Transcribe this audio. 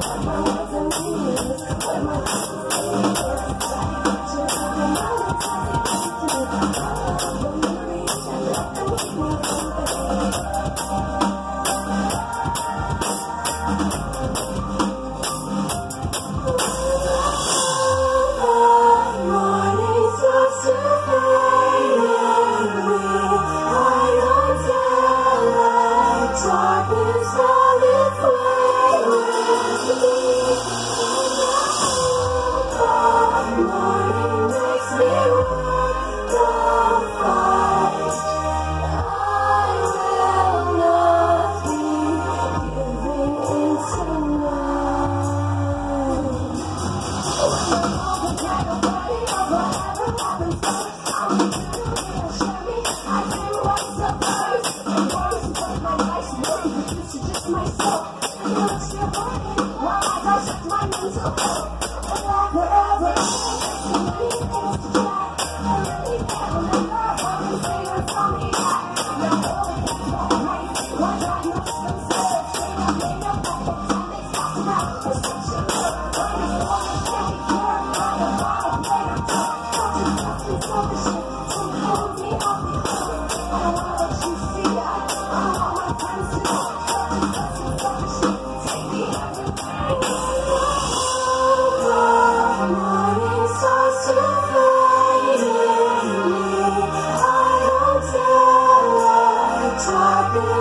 My words are Lord.